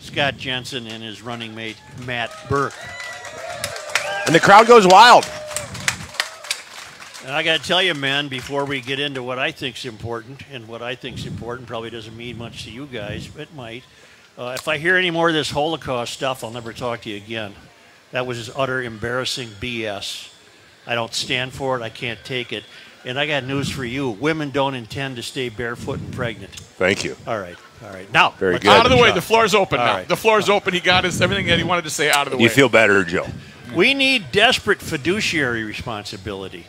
Scott Jensen and his running mate Matt Birk. And the crowd goes wild. And I got to tell you, man, before we get into what I think's important, and what I think's important probably doesn't mean much to you guys, but it might. Uh, if I hear any more of this Holocaust stuff, I'll never talk to you again. That was just utter embarrassing BS. I don't stand for it. I can't take it. And I got news for you: women don't intend to stay barefoot and pregnant. Thank you. All right, all right. Now, Very good. Out of the way. The floor's open All now. right. The floor's open. He got his everything that he wanted to say out of the way. You feel better, Joe? We need desperate fiduciary responsibility.